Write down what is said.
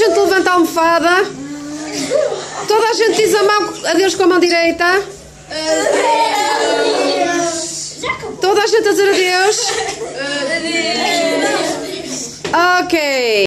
Gente levantar almofada. Toda a gente diz a mão, adeus com a mão direita? Toda a gente a dizer adeus? Ok.